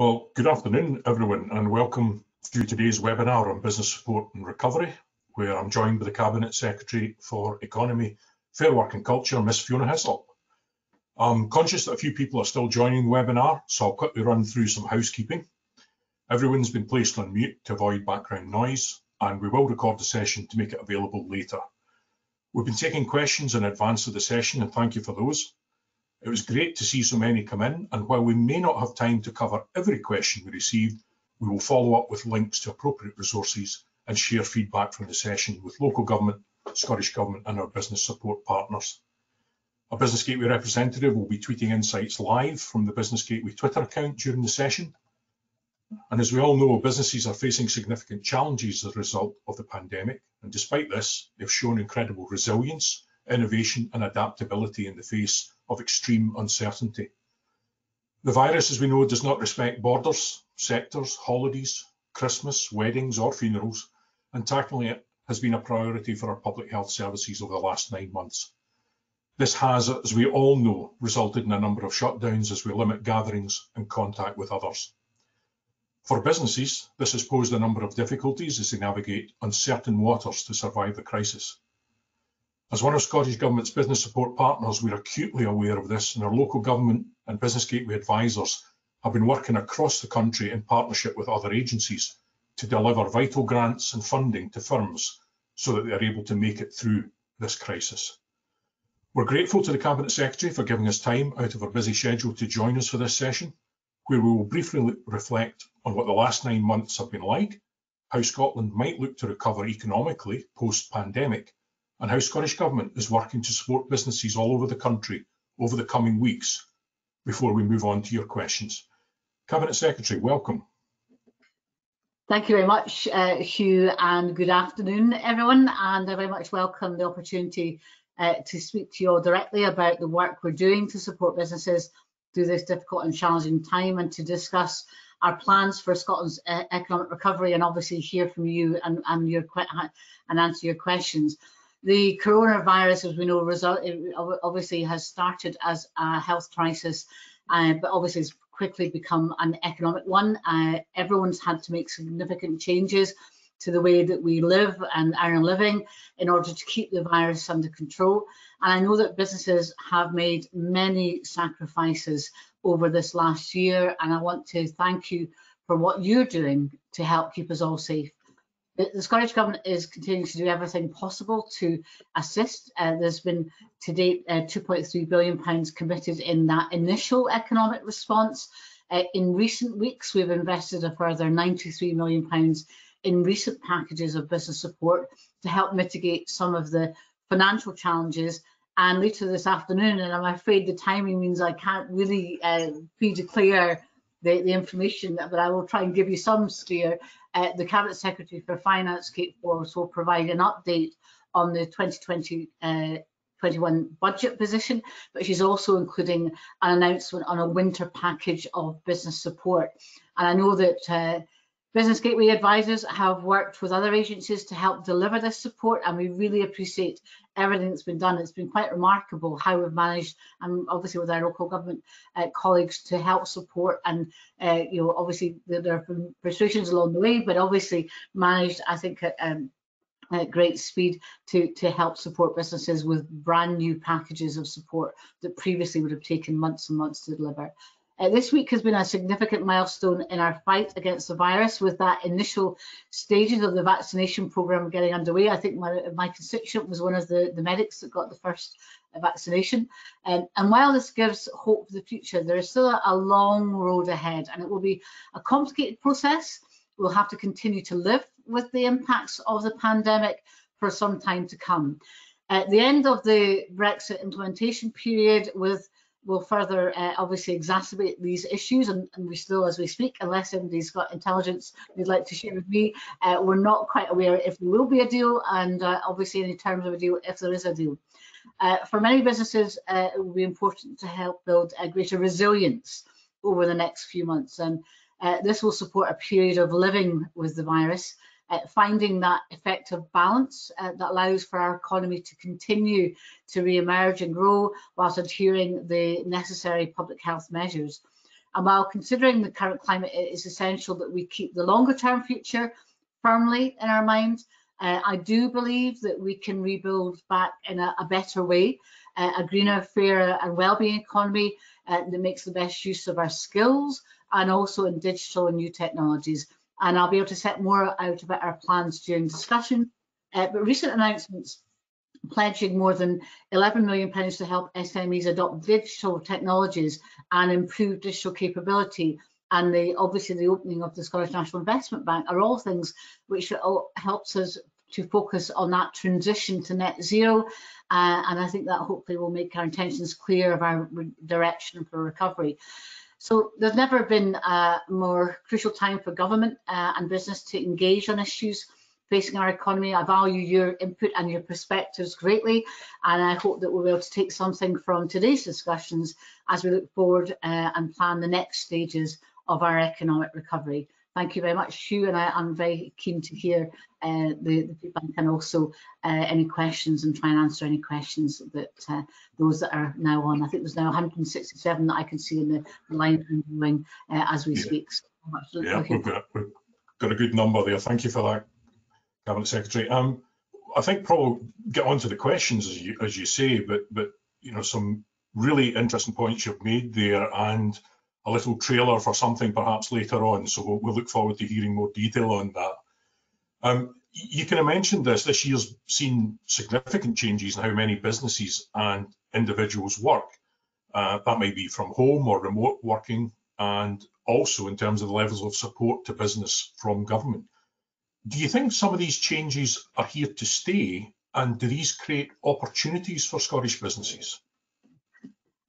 Well, good afternoon, everyone, and welcome to today's webinar on business support and recovery, where I'm joined by the Cabinet Secretary for Economy, Fair Work and Culture, Ms Fiona Hyslop. I'm conscious that a few people are still joining the webinar, so I'll quickly run through some housekeeping. Everyone's been placed on mute to avoid background noise, and we will record the session to make it available later. We've been taking questions in advance of the session, and thank you for those. It was great to see so many come in, and while we may not have time to cover every question we received, we will follow up with links to appropriate resources and share feedback from the session with local government, Scottish Government and our business support partners. A Business Gateway representative will be tweeting insights live from the Business Gateway Twitter account during the session. And as we all know, businesses are facing significant challenges as a result of the pandemic. And despite this, they've shown incredible resilience, innovation and adaptability in the face of extreme uncertainty. The virus, as we know, does not respect borders, sectors, holidays, Christmas, weddings or funerals, and tackling it has been a priority for our public health services over the last nine months. This has, as we all know, resulted in a number of shutdowns as we limit gatherings and contact with others. For businesses, this has posed a number of difficulties as they navigate uncertain waters to survive the crisis. As one of Scottish Government's business support partners, we're acutely aware of this and our local government and Business Gateway advisors have been working across the country in partnership with other agencies to deliver vital grants and funding to firms so that they're able to make it through this crisis. We're grateful to the Cabinet Secretary for giving us time out of her busy schedule to join us for this session, where we will briefly reflect on what the last nine months have been like, how Scotland might look to recover economically post-pandemic, and how Scottish Government is working to support businesses all over the country over the coming weeks before we move on to your questions. Cabinet Secretary, welcome. Thank you very much, uh, Hugh, and good afternoon, everyone. And I very much welcome the opportunity uh, to speak to you all directly about the work we're doing to support businesses through this difficult and challenging time and to discuss our plans for Scotland's uh, economic recovery and obviously hear from you and, and, your, and answer your questions. The coronavirus, as we know, result, obviously has started as a health crisis, uh, but obviously has quickly become an economic one. Uh, everyone's had to make significant changes to the way that we live and earn a living in order to keep the virus under control. And I know that businesses have made many sacrifices over this last year, and I want to thank you for what you're doing to help keep us all safe the Scottish Government is continuing to do everything possible to assist. Uh, there's been to date uh, 2.3 billion pounds committed in that initial economic response. Uh, in recent weeks, we've invested a further 93 million pounds in recent packages of business support to help mitigate some of the financial challenges. And later this afternoon, and I'm afraid the timing means I can't really uh, pre-declare the, the information, but I will try and give you some steer. Uh, the Cabinet Secretary for Finance, Kate Forbes, will provide an update on the 2020 uh, 21 budget position, but she's also including an announcement on a winter package of business support. And I know that uh, Business Gateway advisors have worked with other agencies to help deliver this support and we really appreciate everything that's been done. It's been quite remarkable how we've managed and obviously with our local government uh, colleagues to help support and uh, you know obviously there have been frustrations along the way but obviously managed I think at, um, at great speed to, to help support businesses with brand new packages of support that previously would have taken months and months to deliver. Uh, this week has been a significant milestone in our fight against the virus with that initial stages of the vaccination programme getting underway. I think my, my constituent was one of the, the medics that got the first vaccination. Um, and while this gives hope for the future, there is still a, a long road ahead and it will be a complicated process. We'll have to continue to live with the impacts of the pandemic for some time to come. At the end of the Brexit implementation period with will further uh, obviously exacerbate these issues and, and, we still as we speak unless anybody's got intelligence they'd like to share with me uh, we're not quite aware if there will be a deal and uh, obviously in terms of a deal if there is a deal. Uh, for many businesses uh, it will be important to help build a greater resilience over the next few months and uh, this will support a period of living with the virus uh, finding that effective balance uh, that allows for our economy to continue to re-emerge and grow whilst adhering the necessary public health measures. And while considering the current climate, it is essential that we keep the longer term future firmly in our minds. Uh, I do believe that we can rebuild back in a, a better way, uh, a greener, fairer and well-being economy uh, that makes the best use of our skills and also in digital and new technologies. And I'll be able to set more out about our plans during discussion. Uh, but recent announcements pledging more than 11 million pounds to help SMEs adopt digital technologies and improve digital capability and the obviously the opening of the Scottish National Investment Bank are all things which helps us to focus on that transition to net zero uh, and I think that hopefully will make our intentions clear of our direction for recovery. So there's never been a more crucial time for government uh, and business to engage on issues facing our economy. I value your input and your perspectives greatly, and I hope that we'll be able to take something from today's discussions as we look forward uh, and plan the next stages of our economic recovery. Thank you very much, Hugh, and I, am very keen to hear uh, the, the, feedback and also uh, any questions and try and answer any questions that uh, those that are now on. I think there's now 167 that I can see in the, line moving uh, as we yeah. speak. So yeah, we've got, we've got a good number there. Thank you for that, Cabinet Secretary. Um, I think probably get on to the questions as you as you say, but but you know some really interesting points you've made there and a little trailer for something perhaps later on. So we'll, we'll look forward to hearing more detail on that. Um, you can have mentioned this, this year's seen significant changes in how many businesses and individuals work. Uh, that may be from home or remote working, and also in terms of the levels of support to business from government. Do you think some of these changes are here to stay, and do these create opportunities for Scottish businesses?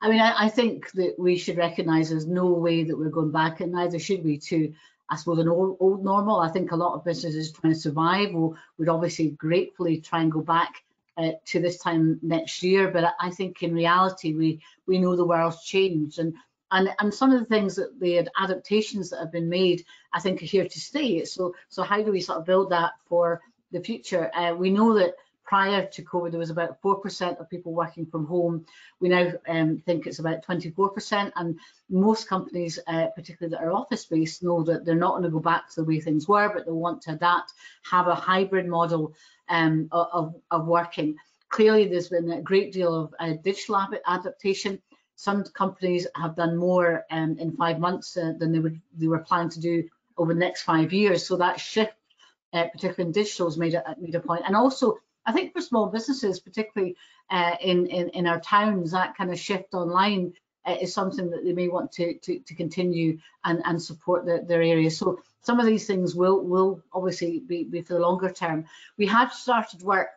I mean, I, I, think that we should recognise there's no way that we're going back, and neither should we, to, I suppose, an old, old normal. I think a lot of businesses trying to survive will, would obviously gratefully try and go back uh, to this time next year. But I think in reality, we we know the world's changed, and and and some of the things that the adaptations that have been made, I think, are here to stay. So so how do we sort of build that for the future? Uh, we know that prior to COVID, there was about 4% of people working from home. We now um, think it's about 24%, and most companies, uh, particularly that are office-based, know that they're not going to go back to the way things were, but they want to adapt, have a hybrid model um, of, of working. Clearly, there's been a great deal of uh, digital adaptation. Some companies have done more um, in five months uh, than they would they were planning to do over the next five years. So that shift, uh, particularly in digital, has made a, made a point. And also I think for small businesses, particularly uh, in, in, in our towns, that kind of shift online uh, is something that they may want to to, to continue and, and support the, their area. So some of these things will will obviously be, be for the longer term. We have started work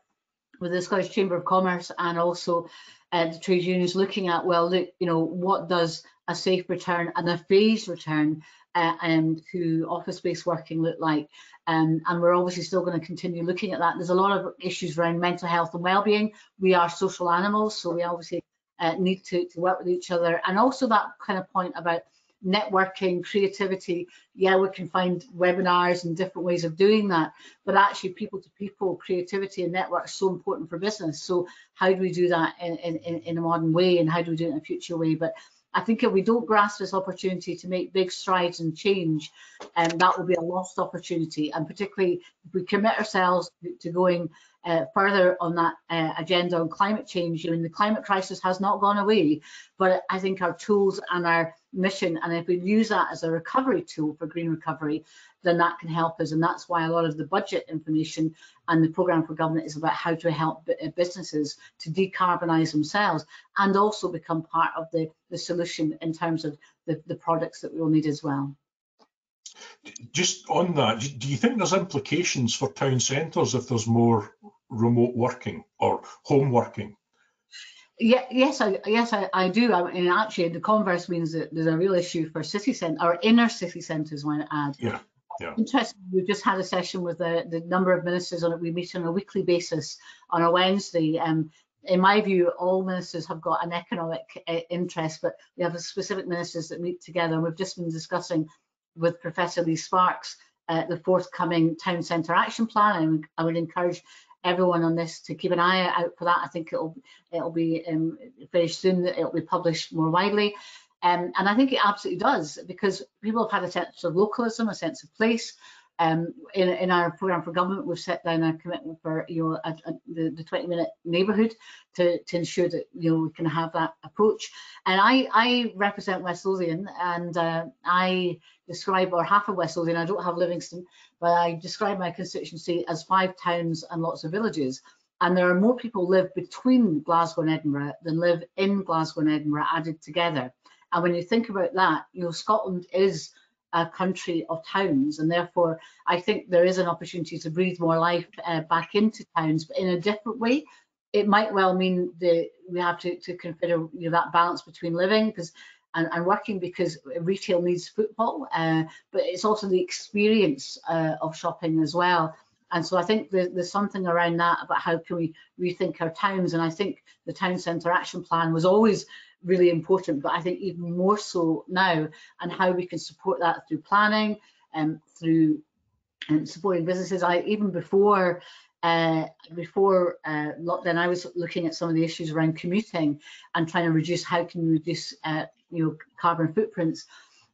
with the Scottish Chamber of Commerce and also uh, the trade unions looking at well, look, you know, what does a safe return and a phased return uh, um, to office-based working look like? Um, and we're obviously still going to continue looking at that. There's a lot of issues around mental health and well-being. We are social animals, so we obviously uh, need to, to work with each other. And also that kind of point about networking, creativity. Yeah, we can find webinars and different ways of doing that, but actually people to people, creativity and network is so important for business. So how do we do that in, in, in a modern way and how do we do it in a future way? But I think if we don't grasp this opportunity to make big strides and change, um, that will be a lost opportunity. And particularly if we commit ourselves to going uh, further on that uh, agenda on climate change, I mean, the climate crisis has not gone away, but I think our tools and our mission, and if we use that as a recovery tool for green recovery, then that can help us. And that's why a lot of the budget information and the programme for government is about how to help uh, businesses to decarbonise themselves and also become part of the, the solution in terms of the, the products that we will need as well. Just on that, do you think there's implications for town centres if there's more remote working or home working? Yeah, yes, I, yes, I, I do. I mean, actually, the converse means that there's a real issue for city centre or inner city centres. When I add, yeah, yeah. Interesting. We've just had a session with the, the number of ministers on it. We meet on a weekly basis on a Wednesday. Um, in my view, all ministers have got an economic uh, interest, but we have specific ministers that meet together. And we've just been discussing with Professor Leigh Sparks uh, the forthcoming town centre action plan. And I would encourage everyone on this to keep an eye out for that. I think it'll it'll be um, very soon that it'll be published more widely. Um, and I think it absolutely does because people have had a sense of localism, a sense of place. Um, in, in, our programme for government, we've set down a commitment for you know a, a, the, the 20 minute neighbourhood to, to ensure that you know we can have that approach. And I, I represent West Lothian and uh, I describe, or half of West Lothian, I don't have Livingston, but I describe my constituency as five towns and lots of villages. And there are more people live between Glasgow and Edinburgh than live in Glasgow and Edinburgh added together. And when you think about that, you know, Scotland is a country of towns, and therefore I think there is an opportunity to breathe more life uh, back into towns, but in a different way. It might well mean that we have to, to consider you know, that balance between living because and, and, working because retail needs footfall, uh, but it's also the experience uh, of shopping as well. And so I think there's, there's, something around that about how can we rethink our towns. And I think the town centre action plan was always really important, but I think even more so now, and how we can support that through planning and through um, supporting businesses. I even before uh, before uh, lockdown, I was looking at some of the issues around commuting and trying to reduce how can we reduce uh, you know carbon footprints,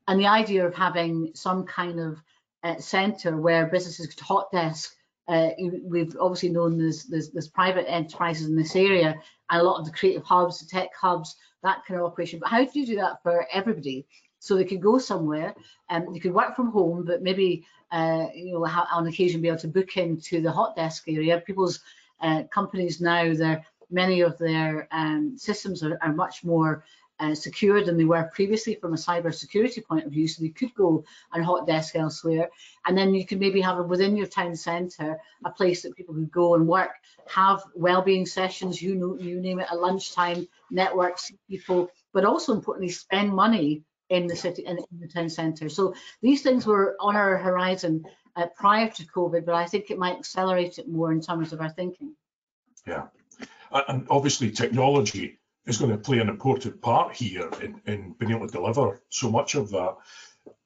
and the idea of having some kind of uh, centre where businesses could hot desk uh, we've obviously known there's, there's, there's, private enterprises in this area and a lot of the creative hubs, the tech hubs, that kind of operation. But how do you do that for everybody? So they could go somewhere and um, they could work from home, but maybe uh, you know on occasion be able to book into the hot desk area. People's uh, companies now, their many of their um, systems are, are much more uh, secure than they were previously from a cyber security point of view. So they could go and hot desk elsewhere. And then you could maybe have a, within your town centre a place that people could go and work, have well-being sessions, you know, you name it, at lunchtime, networks, people, but also importantly, spend money in the city in, in the town centre. So these things were on our horizon uh, prior to COVID, but I think it might accelerate it more in terms of our thinking. Yeah, and obviously technology is going to play an important part here in, in being able to deliver so much of that.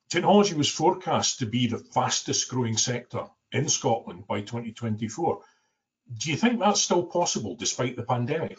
Technology was forecast to be the fastest growing sector in Scotland by 2024. Do you think that's still possible despite the pandemic?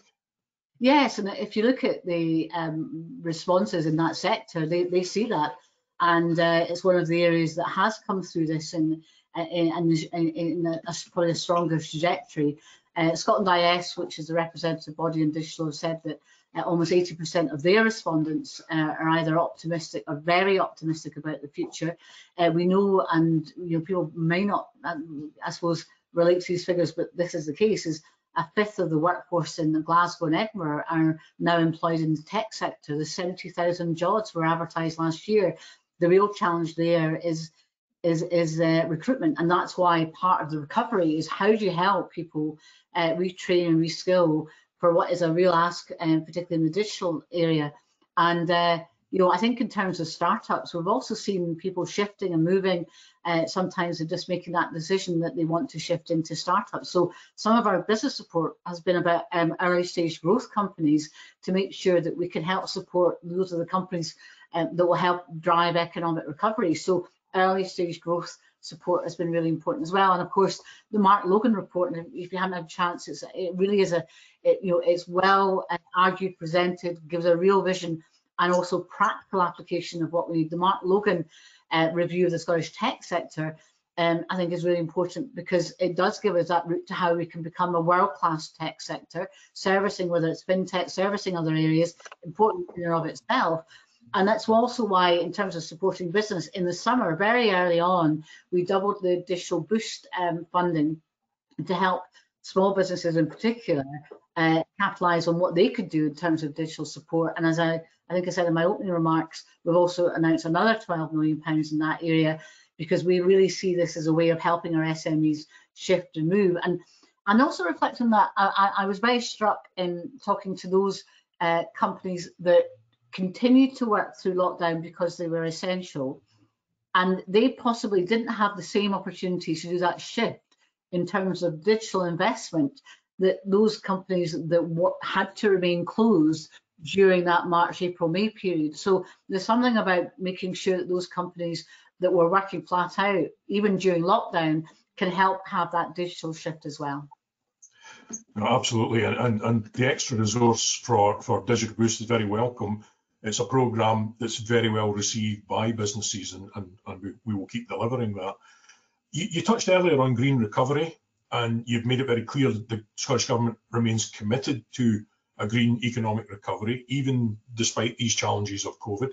Yes, and if you look at the um, responses in that sector, they, they see that. And uh, it's one of the areas that has come through this in, in, in, in a, probably a stronger trajectory. Uh, Scotland IS, which is the representative body in digital, said that uh, almost 80% of their respondents uh, are either optimistic or very optimistic about the future. Uh, we know, and you know, people may not, um, I suppose, relate to these figures, but this is the case: is a fifth of the workforce in Glasgow and Edinburgh are now employed in the tech sector. The 70,000 jobs were advertised last year. The real challenge there is is, is uh, recruitment, and that's why part of the recovery is how do you help people uh, retrain and reskill for what is a real ask, um, particularly in the digital area. And uh, you know, I think in terms of startups, we've also seen people shifting and moving. Uh, sometimes they're just making that decision that they want to shift into startups. So some of our business support has been about um, early stage growth companies to make sure that we can help support those are the companies um, that will help drive economic recovery. So early stage growth support has been really important as well. And of course, the Mark Logan report, and if you haven't had a chance, it really is a, it, you know, it's well argued, presented, gives a real vision and also practical application of what we need. The Mark Logan uh, review of the Scottish tech sector, um, I think is really important because it does give us that route to how we can become a world-class tech sector, servicing whether it's fintech, servicing other areas, important in and of itself, and that's also why, in terms of supporting business, in the summer, very early on, we doubled the digital boost um, funding to help small businesses in particular uh, capitalise on what they could do in terms of digital support. And as I, I think I said in my opening remarks, we've also announced another 12 million pounds in that area because we really see this as a way of helping our SMEs shift and move. And and also reflecting that, I, I was very struck in talking to those uh, companies that continued to work through lockdown because they were essential and they possibly didn't have the same opportunity to do that shift in terms of digital investment that those companies that had to remain closed during that March, April, May period. So there's something about making sure that those companies that were working flat out, even during lockdown, can help have that digital shift as well. No, absolutely, and, and, and the extra resource for, for Digital Boost is very welcome It's a programme that's very well received by businesses and, and, and we, we, will keep delivering that. You, you touched earlier on green recovery and you've made it very clear that the Scottish Government remains committed to a green economic recovery, even despite these challenges of COVID.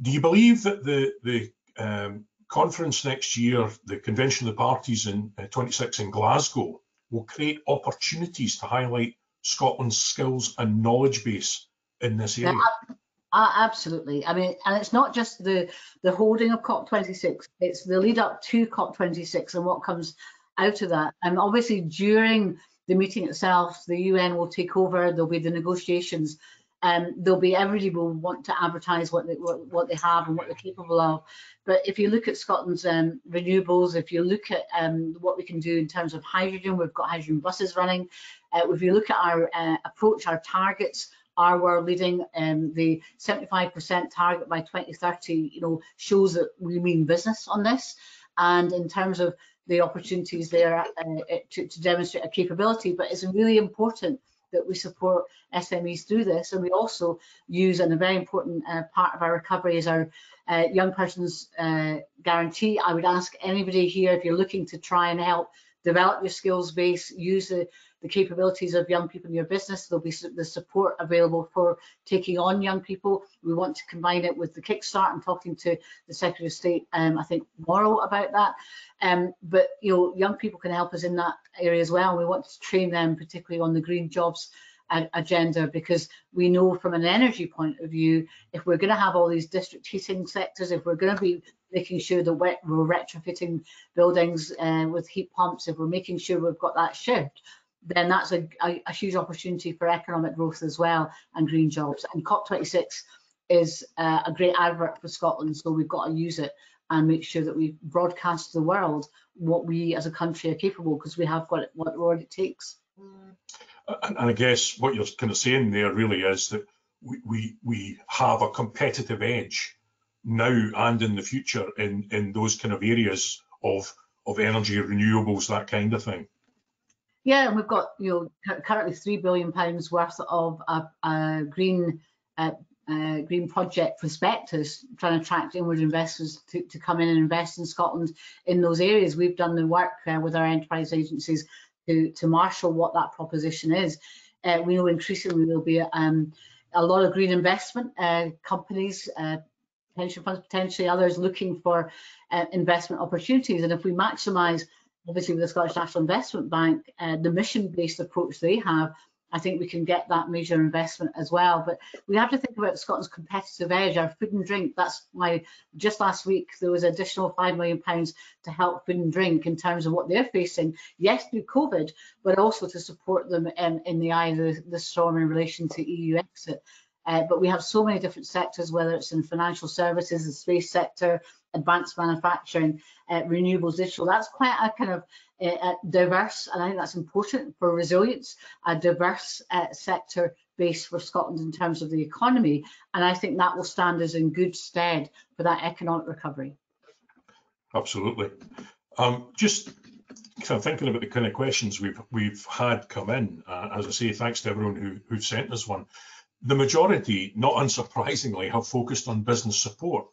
Do you believe that the, the um, conference next year, the Convention of the Parties in uh, 26 in Glasgow, will create opportunities to highlight Scotland's skills and knowledge base in this area? Yeah, absolutely. I mean, and it's not just the the holding of COP26; it's the lead up to COP26 and what comes out of that. And obviously, during the meeting itself, the UN will take over. There'll be the negotiations um, there'll be everybody will want to advertise what they what, what, they have and what they're capable of. But if you look at Scotland's um, renewables, if you look at um, what we can do in terms of hydrogen, we've got hydrogen buses running. Uh, if you look at our uh, approach, our targets are world leading. Um, the 75% target by 2030, you know, shows that we mean business on this. And in terms of the opportunities there uh, to, to demonstrate a capability, but it's really important that we support SMEs through this. And we also use, and a very important uh, part of our recovery is our uh, young persons uh, guarantee. I would ask anybody here, if you're looking to try and help develop your skills base, use the, the capabilities of young people in your business. There'll be the support available for taking on young people. We want to combine it with the Kickstart. I'm talking to the Secretary of State, um, I think tomorrow about that. Um, but you know, young people can help us in that area as well. We want to train them, particularly on the green jobs agenda because we know from an energy point of view, if we're going to have all these district heating sectors, if we're going to be making sure that we're retrofitting buildings uh, with heat pumps, if we're making sure we've got that shift, then that's a, a, a, huge opportunity for economic growth as well and green jobs. And COP26 is uh, a great advert for Scotland, so we've got to use it and make sure that we broadcast to the world what we as a country are capable because we have got what it takes. And, and I guess what you're kind of saying there really is that we, we, we have a competitive edge now and in the future in, in those kind of areas of, of energy, renewables, that kind of thing. Yeah, and we've got you know currently three billion pounds worth of a, a green uh, uh, green project prospectus trying to attract inward investors to, to come in and invest in Scotland in those areas. We've done the work uh, with our enterprise agencies to, to marshal what that proposition is. Uh, we know increasingly there'll be um, a lot of green investment uh, companies, uh, pension funds, potentially others looking for uh, investment opportunities. And if we maximise, obviously with the Scottish National Investment Bank, uh, the mission-based approach they have, I think we can get that major investment as well. But we have to think about Scotland's competitive edge, our food and drink. That's why just last week there was additional five million pounds to help food and drink in terms of what they're facing. Yes, through COVID, but also to support them in, in the eye of the, the storm in relation to EU exit. Uh, but we have so many different sectors, whether it's in financial services, the space sector, advanced manufacturing, uh, renewables, digital. That's quite a kind of uh, diverse, and I think that's important for resilience, a diverse uh, sector base for Scotland in terms of the economy. And I think that will stand us in good stead for that economic recovery. Absolutely. Um, just of thinking about the kind of questions we've we've had come in, uh, as I say, thanks to everyone who who sent us one the majority, not unsurprisingly, have focused on business support.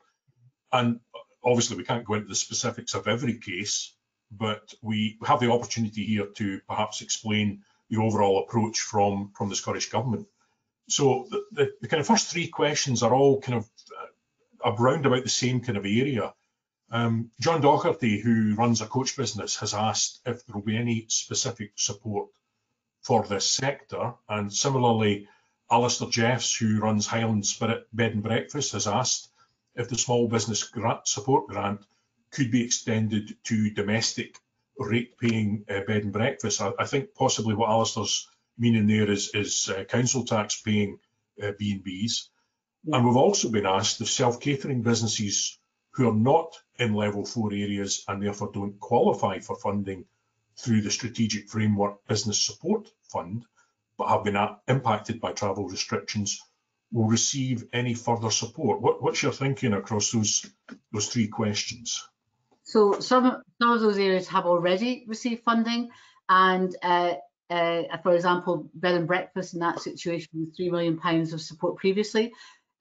And obviously, we can't go into the specifics of every case, but we have the opportunity here to perhaps explain the overall approach from, from the Scottish Government. So the, the, the kind of first three questions are all kind of uh, around about the same kind of area. Um, John Docherty, who runs a coach business, has asked if there will be any specific support for this sector. And similarly, Alistair Jeffs, who runs Highland Spirit Bed and Breakfast, has asked if the small business grant, support grant could be extended to domestic rate-paying uh, bed and breakfast. I, I, think possibly what Alistair's meaning there is, is uh, council tax paying uh, B&Bs. Yeah. And we've also been asked if self-catering businesses who are not in level four areas and therefore don't qualify for funding through the Strategic Framework Business Support Fund but have been impacted by travel restrictions will receive any further support. What, what's your thinking across those those three questions? So some some of those areas have already received funding, and uh, uh, for example, bed and breakfast in that situation with three million pounds of support previously.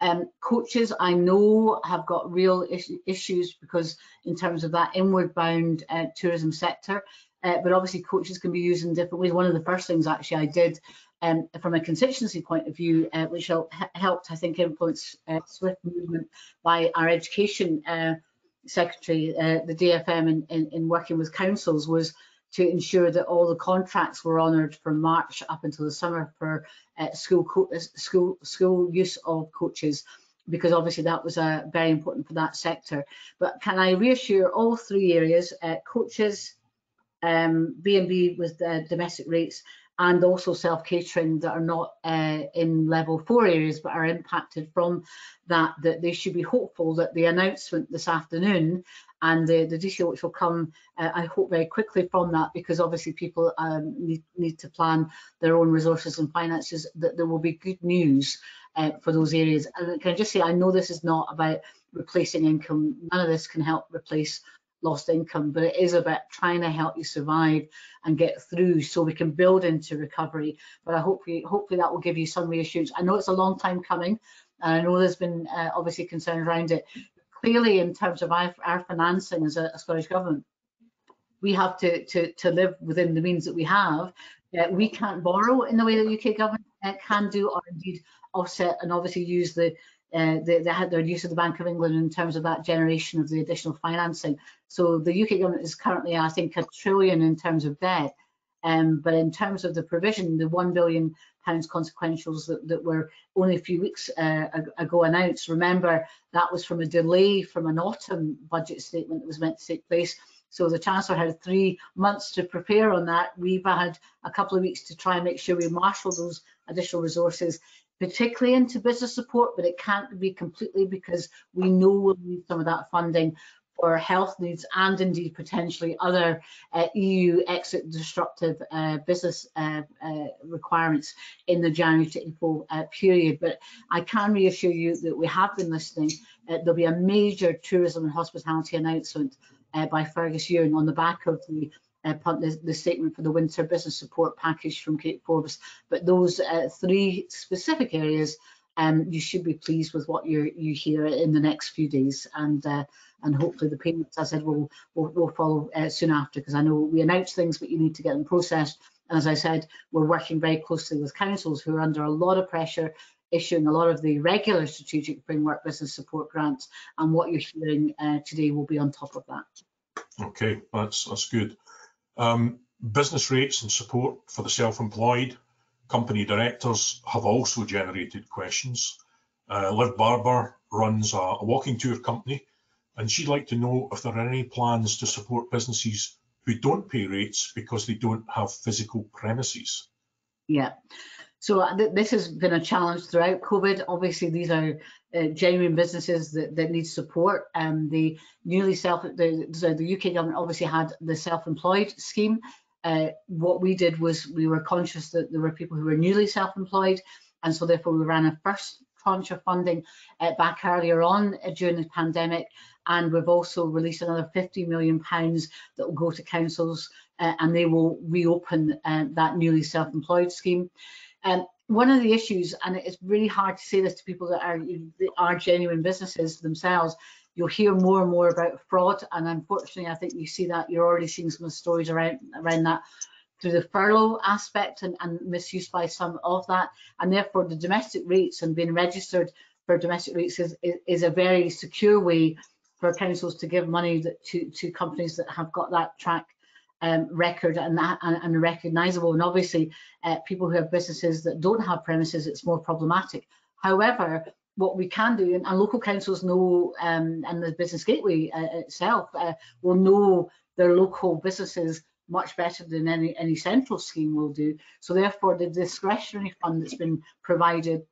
Um, coaches, I know, have got real is issues because in terms of that inward bound uh, tourism sector, uh, but obviously coaches can be used in different ways. One of the first things actually I did um, from a constituency point of view, uh, which helped, I think, influence uh, swift movement by our education uh, secretary, uh, the DFM, in, in, in, working with councils, was to ensure that all the contracts were honoured from March up until the summer for uh, school school school use of coaches because obviously that was uh, very important for that sector. But can I reassure all three areas, uh, coaches, um, B&B with the domestic rates, and also self-catering that are not uh, in level four areas but are impacted from that, that they should be hopeful that the announcement this afternoon and the, the DCO which will come, uh, I hope very quickly from that because obviously people um, need, need to plan their own resources and finances, that there will be good news uh, for those areas. And can I just say, I know this is not about replacing income, none of this can help replace lost income, but it is about trying to help you survive and get through so we can build into recovery. But I hope we, hopefully that will give you some reassurance. I know it's a long time coming, and I know there's been uh, obviously concern around it. Clearly, in terms of our, our financing as a, a, Scottish government, we have to, to, to live within the means that we have. Uh, we can't borrow in the way the UK government uh, can do, or indeed offset and obviously use the uh, had their use of the Bank of England in terms of that generation of the additional financing. So the UK government is currently, I think, a trillion in terms of debt. Um, but in terms of the provision, the one billion pounds consequentials that, that were only a few weeks uh, ago announced, remember that was from a delay from an autumn budget statement that was meant to take place. So the Chancellor had three months to prepare on that. We've had a couple of weeks to try and make sure we marshal those additional resources particularly into business support, but it can't be completely because we know we'll need some of that funding for health needs and indeed potentially other uh, EU exit disruptive uh, business uh, uh, requirements in the January to April uh, period. But I can reassure you that we have been listening. Uh, there'll be a major tourism and hospitality announcement by Fergus Ewing on the back of the uh, the, the, statement for the winter business support package from Kate Forbes. But those uh, three specific areas, um, you should be pleased with what you you hear in the next few days, and uh, and hopefully the payments, as I said, will will, will follow uh, soon after. Because I know we announce things, but you need to get them processed. And as I said, we're working very closely with councils who are under a lot of pressure issuing a lot of the regular strategic framework business support grants and what you're hearing uh, today will be on top of that. Okay, that's that's good. Um, business rates and support for the self-employed company directors have also generated questions. Uh, Liv Barber runs a, a walking tour company and she'd like to know if there are any plans to support businesses who don't pay rates because they don't have physical premises. Yeah, so uh, th this has been a challenge throughout COVID. Obviously, these are uh, genuine businesses that, that need support. Um, the newly self, the, so the UK government obviously had the self-employed scheme. Uh, what we did was we were conscious that there were people who were newly self-employed, and so therefore we ran a first tranche of funding uh, back earlier on uh, during the pandemic, and we've also released another 50 million pounds that will go to councils, uh, and they will reopen uh, that newly self-employed scheme. Um, one of the issues, and it's really hard to say this to people that are that are genuine businesses themselves, you'll hear more and more about fraud, and unfortunately, I think you see that you're already seeing some stories around around that through the furlough aspect and, and misuse by some of that, and therefore the domestic rates and being registered for domestic rates is, is, is a very secure way for councils to give money that, to to companies that have got that track um, record and, and, and recognizable. And obviously, uh, people who have businesses that don't have premises, it's more problematic. However, what we can do, and, and local councils know, um, and the Business Gateway uh, itself uh, will know their local businesses much better than any, any central scheme will do. So therefore, the discretionary fund that's been provided,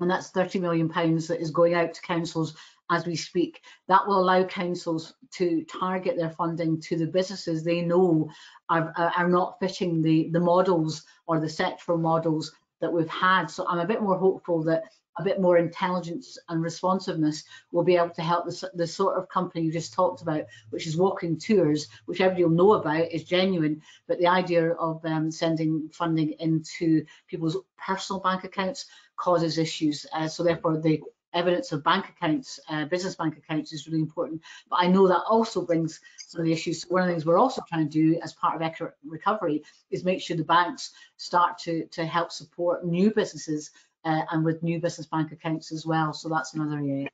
and that's 30 million pounds that is going out to councils as we speak. That will allow councils to target their funding to the businesses they know are, are not fitting the, the models or the sectoral models that we've had. So I'm a bit more hopeful that a bit more intelligence and responsiveness will be able to help the, the sort of company you just talked about, which is walking tours, which everybody will know about is genuine, but the idea of um, sending funding into people's personal bank accounts causes issues. Uh, so therefore the evidence of bank accounts, uh, business bank accounts is really important. But I know that also brings some of the issues. One of the things we're also trying to do as part of economic recovery is make sure the banks start to, to help support new businesses uh, and with new business bank accounts as well. So that's another area.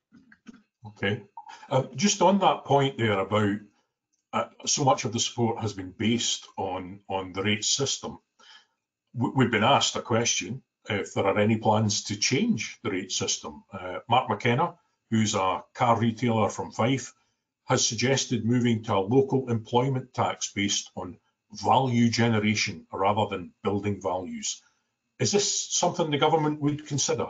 Okay. Uh, just on that point there about uh, so much of the support has been based on on the rate system. We've been asked a question if there are any plans to change the rate system. Uh, Mark McKenna, who's a car retailer from Fife, has suggested moving to a local employment tax based on value generation rather than building values. Is this something the government would consider?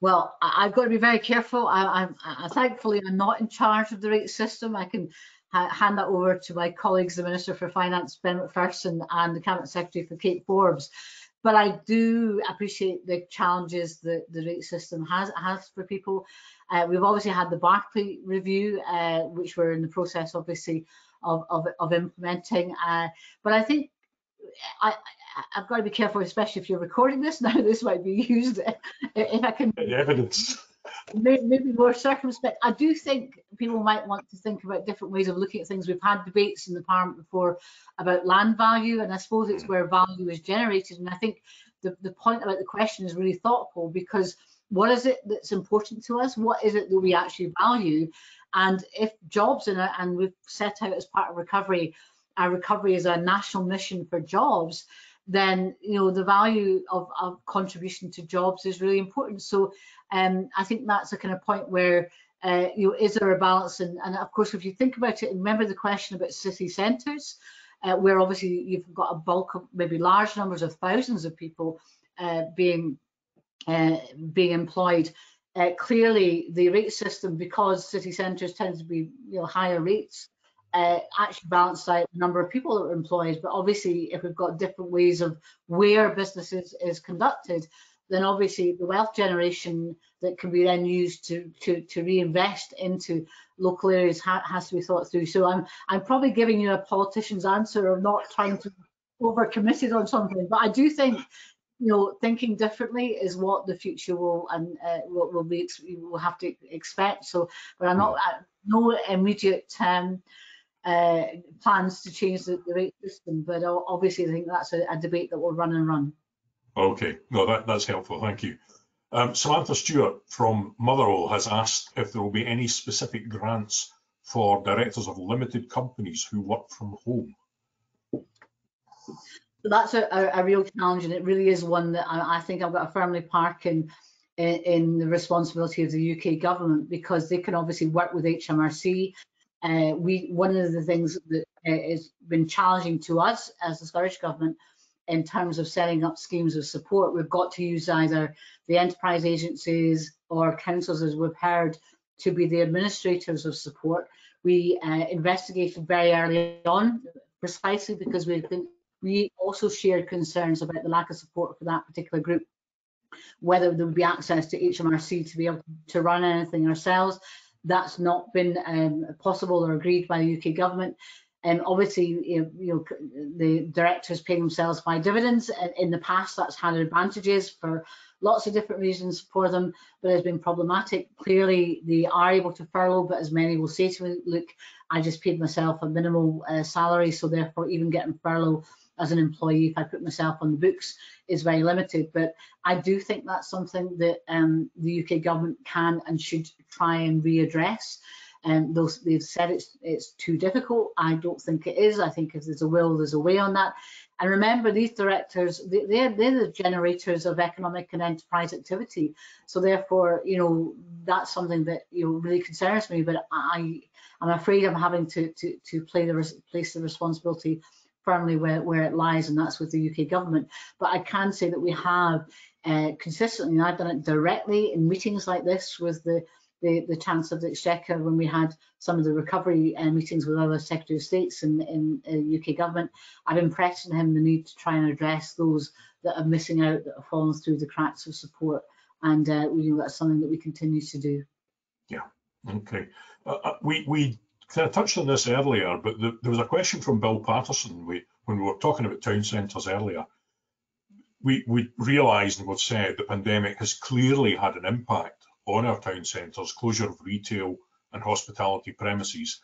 Well, I've got to be very careful. I thankfully I'm not in charge of the rate system. I can ha hand that over to my colleagues, the Minister for Finance, Ben Macpherson, and the Cabinet Secretary for Kate Forbes. But I do appreciate the challenges that the rate system has has for people. Uh, we've obviously had the Barclay review, uh, which we're in the process, obviously, of, of, of implementing. Uh, but I think I, have got to be careful, especially if you're recording this. Now this might be used if I can. Evidence. Maybe more circumspect. I do think people might want to think about different ways of looking at things. We've had debates in the Parliament before about land value, and I suppose it's hmm. where value is generated. And I think the, the point about the question is really thoughtful because what is it that's important to us? What is it that we actually value? And if jobs in it, and we've set out as part of recovery, our recovery is a national mission for jobs, then you know the value of, of contribution to jobs is really important. So um, I think that's a kind of point where uh, you know is there a balance? And, and of course, if you think about it, remember the question about city centres, uh, where obviously you've got a bulk of maybe large numbers of thousands of people uh, being uh, being employed. Uh, clearly, the rate system, because city centres tend to be you know higher rates, uh, actually balance out the number of people that are employed. But obviously, if we've got different ways of where businesses is conducted, then obviously the wealth generation that can be then used to to, to reinvest into local areas ha has to be thought through. So I'm I'm probably giving you a politician's answer of not trying to over committed on something, but I do think you know thinking differently is what the future will and uh, will, will be will have to expect. So, but I'm not uh, no immediate um, uh, plans to change the, the, rate system, but obviously I think that's a, a, debate that will run and run. Okay, no, that, that's helpful, thank you. Um, Samantha Stewart from Motherwell has asked if there will be any specific grants for directors of limited companies who work from home. That's a, a, a real challenge, and it really is one that I, I think I've got a firmly park in, in, in the responsibility of the UK government because they can obviously work with HMRC uh, we one of the things that uh, has been challenging to us as the Scottish Government in terms of setting up schemes of support, we've got to use either the enterprise agencies or councils, as we've heard, to be the administrators of support. We uh, investigated very early on, precisely because we we also shared concerns about the lack of support for that particular group, whether there would be access to HMRC to be able to run anything ourselves, that's not been um, possible or agreed by the UK government. Um, obviously, you know, the directors pay themselves by dividends. In the past, that's had advantages for lots of different reasons for them, but it has been problematic. Clearly, they are able to furlough, but as many will say to me, look, I just paid myself a minimal uh, salary, so therefore even getting furlough as an employee, if I put myself on the books, is very limited. But I do think that's something that um, the UK government can and should try and readdress. And those they've said it's it's too difficult. I don't think it is. I think if there's a will, there's a way on that. And remember, these directors, they, they're, they're the generators of economic and enterprise activity. So therefore, you know, that's something that you know really concerns me. But I, I'm afraid I'm having to to to play the place the responsibility firmly where, where it lies, and that's with the UK government. But I can say that we have uh, consistently, and I've done it directly in meetings like this with the the, the Chancellor of the Exchequer when we had some of the recovery uh, meetings with other Secretary of States in, in uh, UK government. I've impressed on him the need to try and address those that are missing out, that have fallen through the cracks of support. And uh, you know, that's something that we continue to do. Yeah, okay. Uh, uh, we, we kind of touched on this earlier, but the, there was a question from Bill Patterson we, when we were talking about town centres earlier. We, we realised and we've said the pandemic has clearly had an impact on our town centres, closure of retail and hospitality premises.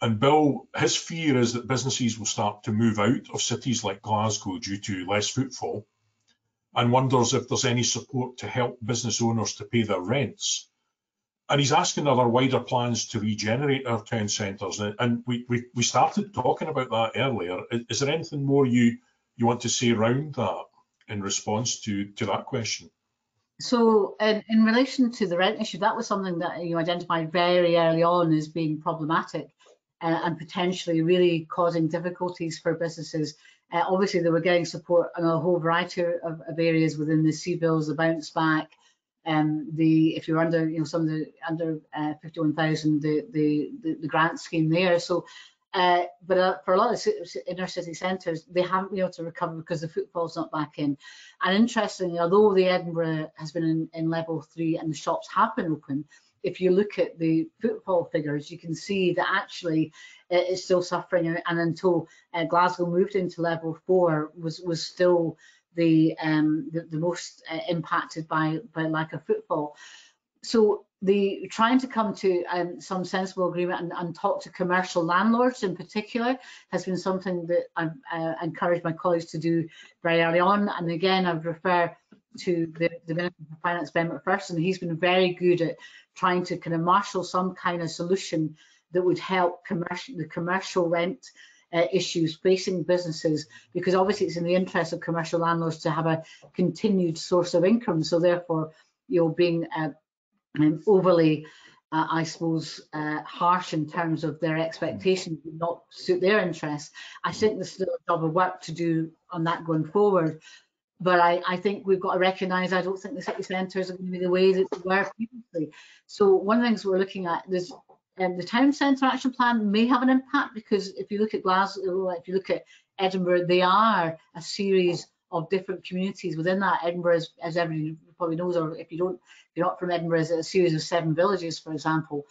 And Bill, his fear is that businesses will start to move out of cities like Glasgow due to less footfall and wonders if there's any support to help business owners to pay their rents. And he's asking are there wider plans to regenerate our town centres. And we, we, we started talking about that earlier. Is, is there anything more you, you want to say around that in response to, to that question? So in, in relation to the rent issue, that was something that you identified very early on as being problematic uh, and potentially really causing difficulties for businesses. Uh, obviously, they were getting support on a whole variety of, of areas within the CBILS, the bounce back, um, the if you're under, you know, some of the under uh, 51,000, the, the, the the grant scheme there. So, uh, but uh, for a lot of inner city centres, they haven't been able to recover because the footfall's not back in. And interestingly, although the Edinburgh has been in, in level three and the shops have been open, if you look at the footfall figures, you can see that actually it is still suffering. And until uh, Glasgow moved into level four, was was still the um, the, the, most uh, impacted by by lack of footfall. So the trying to come to um, some sensible agreement and, and, talk to commercial landlords in particular has been something that I've uh, encouraged my colleagues to do very early on. And again, I would refer to the, the Minister for Finance, Ben Macpherson. He's been very good at trying to kind of marshal some kind of solution that would help commercial, the commercial rent uh, issues facing businesses because obviously it's in the interest of commercial landlords to have a continued source of income. So therefore, you know, being uh, um, overly, uh, I suppose, uh, harsh in terms of their expectations would not suit their interests. I think there's still a job of work to do on that going forward. But I, I think we've got to recognise I don't think the city centres are going to be the way that they were previously. So one of the things we're looking at is um, the town centre action plan may have an impact because if you look at Glasgow, if you look at Edinburgh, they are a series of different communities within that. Edinburgh, as, as everybody probably knows, or if you don't, if you're not from Edinburgh, is a series of seven villages, for example.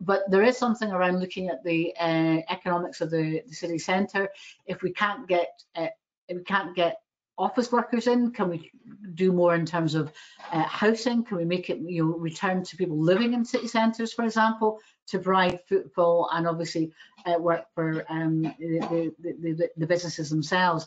But there is something around looking at the uh, economics of the, the city centre. If we can't get, uh, we can't get office workers in? Can we do more in terms of uh, housing? Can we make it, you know, return to people living in city centres, for example, to provide footfall and obviously uh, work for um, the, the, the, the, businesses themselves.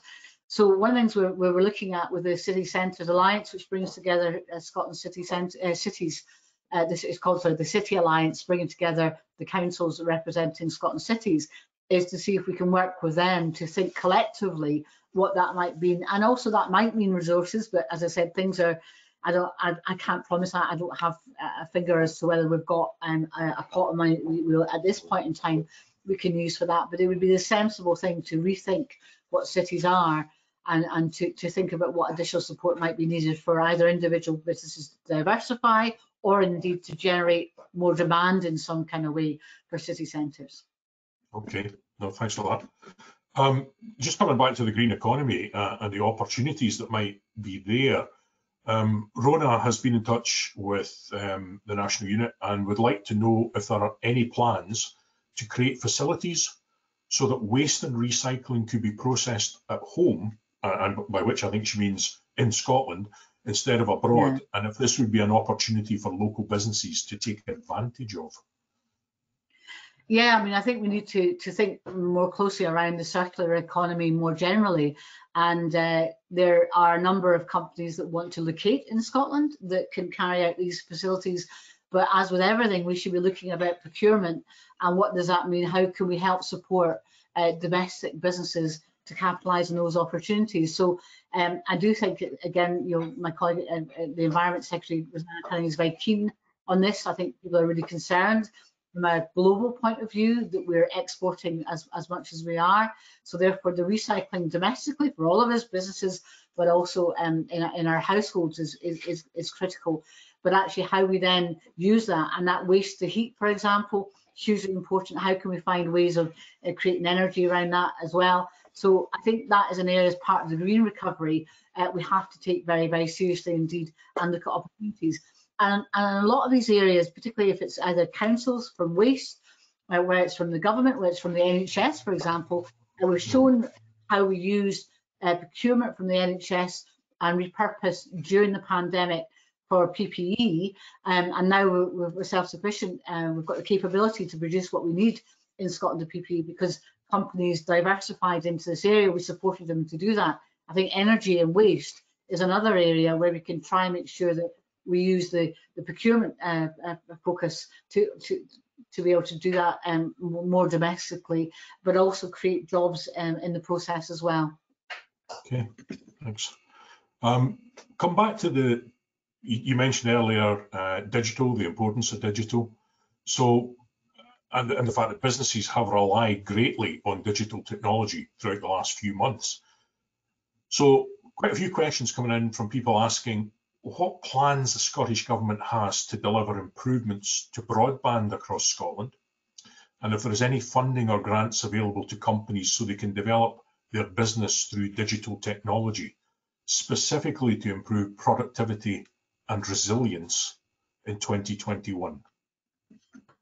So one of the things we're, we're looking at with the City Centres Alliance, which brings together uh, Scotland City uh, cities, uh, this is called sorry, the City Alliance, bringing together the councils representing Scotland cities, is to see if we can work with them to think collectively what that might mean. And also that might mean resources, but as I said, things are, I don't, I, I can't promise that. I don't have a figure as to whether we've got um, a, a, pot of money we will at this point in time we can use for that. But it would be the sensible thing to rethink what cities are and, and to, to think about what additional support might be needed for either individual businesses to diversify or indeed to generate more demand in some kind of way for city centres. Okay, no, thanks for that. Um, just coming back to the green economy uh, and the opportunities that might be there, um, Rona has been in touch with um, the national unit and would like to know if there are any plans to create facilities so that waste and recycling could be processed at home, and by which I think she means in Scotland instead of abroad, yeah. and if this would be an opportunity for local businesses to take advantage of. Yeah, I mean, I think we need to to think more closely around the circular economy more generally. And uh, there are a number of companies that want to locate in Scotland that can carry out these facilities. But as with everything, we should be looking about procurement and what does that mean? How can we help support uh, domestic businesses to capitalise on those opportunities? So um, I do think, again, you know, my colleague, uh, uh the Environment Secretary, Roseanna is very keen on this. I think people are really concerned from a global point of view that we're exporting as, as much as we are. So therefore the recycling domestically for all of us businesses, but also um, in, in our households is, is, is, is critical. But actually how we then use that and that waste to heat, for example, hugely important. How can we find ways of uh, creating energy around that as well? So I think that is an area as part of the green recovery uh, we have to take very, very seriously indeed and look at opportunities. And, and a lot of these areas, particularly if it's either councils from waste, uh, where it's from the government, where it's from the NHS, for example, and we've shown how we use uh, procurement from the NHS and repurpose during the pandemic for PPE, um, and now we're, we're self-sufficient. Uh, we've got the capability to produce what we need in Scotland of PPE because companies diversified into this area. We supported them to do that. I think energy and waste is another area where we can try and make sure that we use the, the procurement uh, uh, focus to, to, to be able to do that um, more domestically, but also create jobs um, in the process as well. Okay, thanks. Um, come back to the, you mentioned earlier uh, digital, the importance of digital. So, and, and the fact that businesses have relied greatly on digital technology throughout the last few months. So quite a few questions coming in from people asking what plans the Scottish Government has to deliver improvements to broadband across Scotland, and if there is any funding or grants available to companies so they can develop their business through digital technology, specifically to improve productivity and resilience in 2021.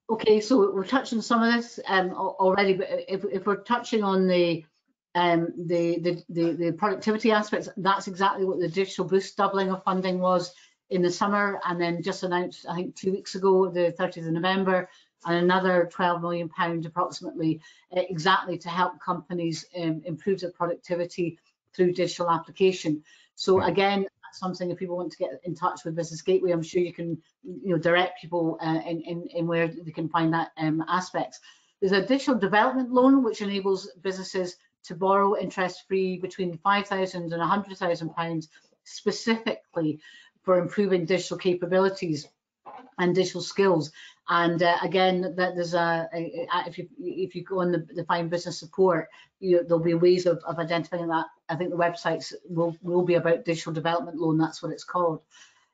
Okay, so we're touching some of this um, already, but if, if we're touching on the um, the, the, the, the, productivity aspects, that's exactly what the digital boost doubling of funding was in the summer and then just announced, I think two weeks ago, the 30th of November, and another 12 million pound approximately, uh, exactly to help companies um, improve their productivity through digital application. So again, something if people want to get in touch with Business Gateway, I'm sure you can you know, direct people uh, in, in, in, where they can find that um, aspects. There's a digital development loan which enables businesses to borrow interest-free between 5,000 and 100,000 pounds specifically for improving digital capabilities and digital skills. And uh, again, that there's a, a, a, if you if you go on the, the Find Business Support, you, there'll be ways of, of identifying that. I think the websites will will be about digital development loan. That's what it's called.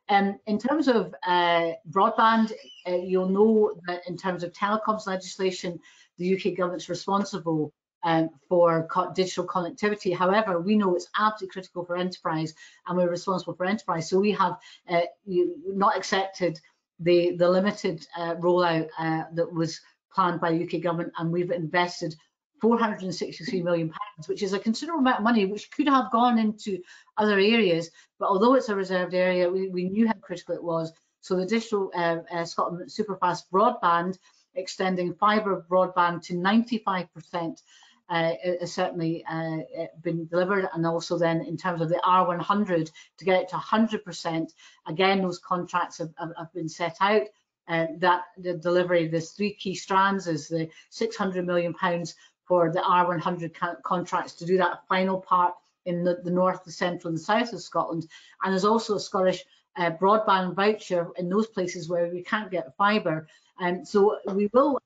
Um, in terms of uh, broadband, uh, you'll know that in terms of telecoms legislation, the UK government's responsible um, for co digital connectivity. However, we know it's absolutely critical for enterprise and we're responsible for enterprise. So we have uh, not accepted the, the limited uh, rollout uh, that was planned by the UK government and we've invested 463 million pounds, which is a considerable amount of money, which could have gone into other areas. But although it's a reserved area, we, we knew how critical it was. So the digital uh, uh, Scotland superfast broadband, extending fibre broadband to 95% uh, has certainly uh, been delivered and also then in terms of the R100 to get it to 100%, again those contracts have, have, have been set out uh, that the delivery, there's three key strands is the 600 million pounds for the R100 contracts to do that final part in the, the, north, the central and the south of Scotland. And there's also a Scottish uh, broadband voucher in those places where we can't get fibre. And um, so we will,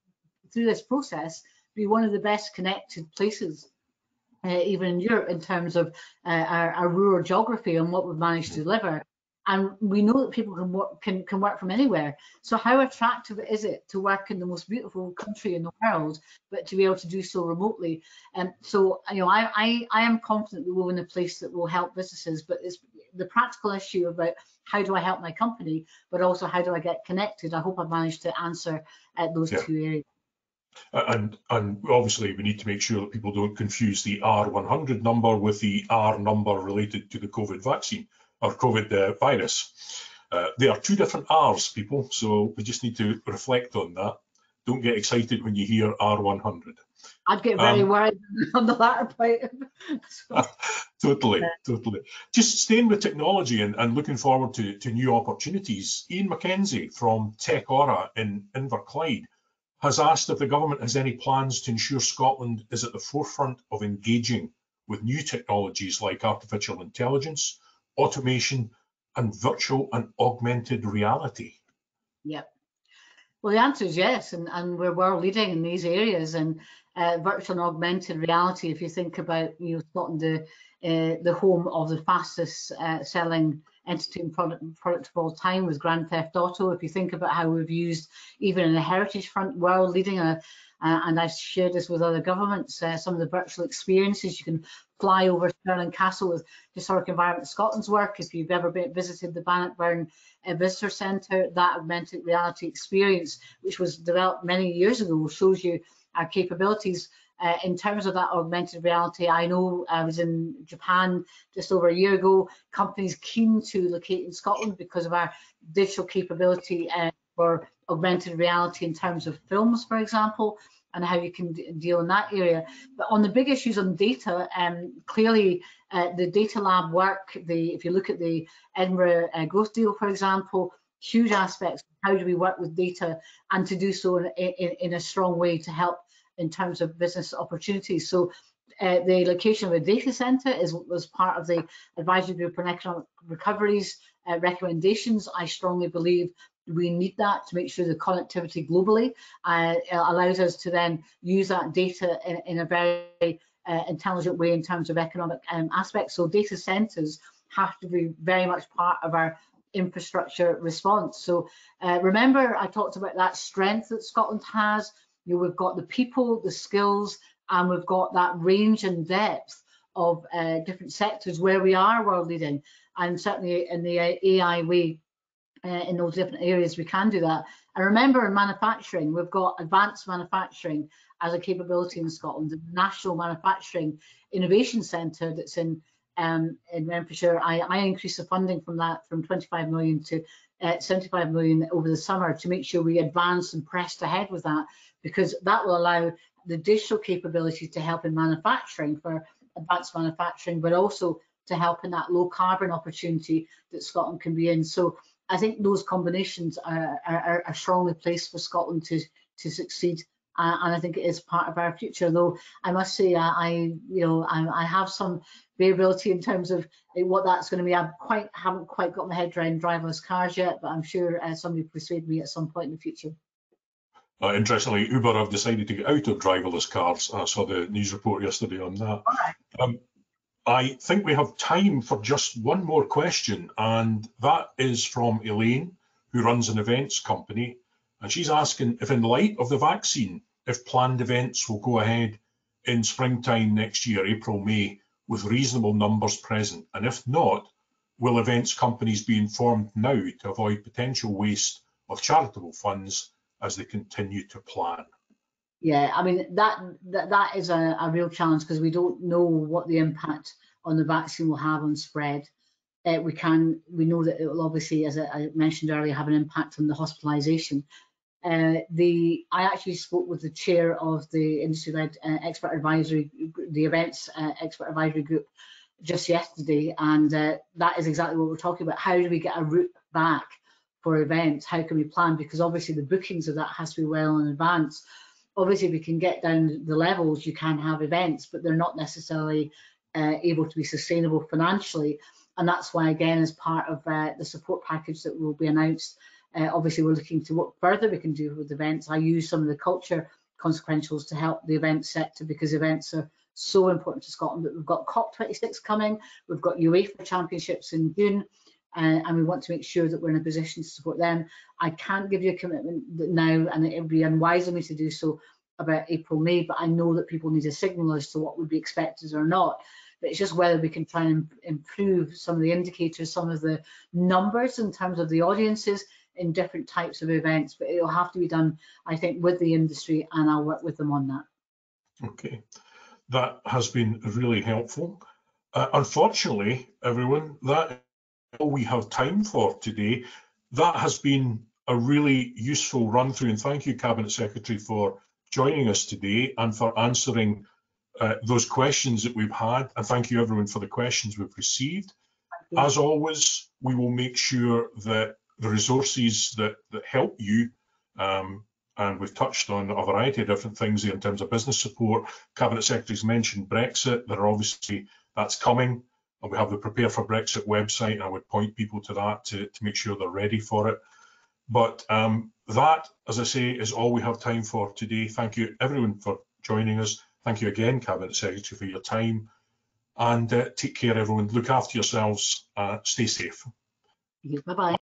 through this process, be one of the best connected places, uh, even in Europe, in terms of uh, our, our, rural geography and what we've managed to deliver. And we know that people can work can, can work from anywhere. So how attractive is it to work in the most beautiful country in the world, but to be able to do so remotely? And so, you know, I I, I am confident that we're in a place that will help businesses, but it's the practical issue about how do I help my company, but also how do I get connected? I hope I've managed to answer uh, those yeah. two areas. And, and obviously we need to make sure that people don't confuse the R100 number with the R number related to the COVID vaccine or COVID uh, virus. Uh, they are two different R's, people, so we just need to reflect on that. Don't get excited when you hear R100. I'd get very um, worried on the latter point. totally, totally. Just staying with technology and, and looking forward to, to new opportunities. Ian McKenzie from TechAura in Inverclyde has asked if the government has any plans to ensure Scotland is at the forefront of engaging with new technologies like artificial intelligence, automation, and virtual and augmented reality. Yep. Well, the answer is yes, and, and we're world leading in these areas. And uh, virtual and augmented reality, if you think about you know Scotland, the uh, the home of the fastest uh, selling entertainment product, product of all time with Grand Theft Auto. If you think about how we've used, even in the heritage front, world leading, a, uh, and I've shared this with other governments, uh, some of the virtual experiences. You can fly over Stirling Castle with Historic Environment Scotland's work. If you've ever been, visited the Bannockburn uh, Visitor Centre, that augmented reality experience, which was developed many years ago, shows you our capabilities Uh, in terms of that augmented reality, I know I was in Japan just over a year ago. Companies keen to locate in Scotland because of our digital capability uh, for augmented reality in terms of films, for example, and how you can deal in that area. But on the big issues on data, um, clearly uh, the data lab work, the if you look at the Edinburgh uh, growth deal, for example, huge aspects. How do we work with data and to do so in, in, in a strong way to help in terms of business opportunities. So uh, the location of a data center is was part of the advisory group on economic recoveries uh, recommendations. I strongly believe we need that to make sure the connectivity globally uh, allows us to then use that data in, in a very uh, intelligent way in terms of economic um, aspects. So data centers have to be very much part of our infrastructure response. So uh, remember, I talked about that strength that Scotland has. You know, we've got the people, the skills, and we've got that range and depth of uh, different sectors where we are world leading. And certainly in the AI way, uh, in those different areas, we can do that. And remember, in manufacturing, we've got advanced manufacturing as a capability in Scotland, the National Manufacturing Innovation Centre that's in um, in Renfrewshire. I, I increased the funding from that from 25 million to uh, 75 million over the summer to make sure we advance and pressed ahead with that because that will allow the digital capability to help in manufacturing for advanced manufacturing, but also to help in that low carbon opportunity that Scotland can be in. So I think those combinations are, are, are strongly placed for Scotland to, to succeed. Uh, and I think it is part of our future. Though I must say, I, I you know, I, I, have some variability in terms of what that's going to be. I quite haven't quite got my head around driverless cars yet, but I'm sure uh, somebody will persuade me at some point in the future. Uh, interestingly, Uber have decided to get out of driverless cars. I saw the news report yesterday on that. Um, I think we have time for just one more question, and that is from Elaine, who runs an events company. And she's asking if, in light of the vaccine, if planned events will go ahead in springtime next year, April, May, with reasonable numbers present. And if not, will events companies be informed now to avoid potential waste of charitable funds as they continue to plan. Yeah, I mean that that, that is a, a real challenge because we don't know what the impact on the vaccine will have on spread. Uh, we can we know that it will obviously, as I mentioned earlier, have an impact on the hospitalisation. Uh, the I actually spoke with the chair of the industry-led uh, expert advisory, the events uh, expert advisory group, just yesterday, and uh, that is exactly what we're talking about. How do we get a route back for events, how can we plan? Because obviously the bookings of that has to be well in advance. Obviously, we can get down the levels, you can have events, but they're not necessarily uh, able to be sustainable financially. And that's why, again, as part of the support package that will be announced, uh, obviously we're looking to what further we can do with events. I use some of the culture consequentials to help the event sector because events are so important to Scotland. But we've got COP26 coming, we've got UEFA Championships in June, uh, and we want to make sure that we're in a position to support them. I can't give you a commitment now, and it would be unwise of me to do so about April, May, but I know that people need a signal as to what would be expected or not. But it's just whether we can try and improve some of the indicators, some of the numbers in terms of the audiences in different types of events. But it'll have to be done, I think, with the industry, and I'll work with them on that. Okay, that has been really helpful. Uh, unfortunately, everyone, that all we have time for today. That has been a really useful run through and thank you Cabinet Secretary for joining us today and for answering uh, those questions that we've had and thank you everyone for the questions we've received. As always, we will make sure that the resources that, that help you um, and we've touched on a variety of different things in terms of business support. Cabinet Secretary's mentioned Brexit. There are obviously that's coming and we have the Prepare for Brexit website, and I would point people to that to, to make sure they're ready for it. But um, that, as I say, is all we have time for today. Thank you everyone for joining us. Thank you again, Cabinet Secretary, for your time. And uh, take care, everyone. Look after yourselves. Uh, stay safe. Bye-bye.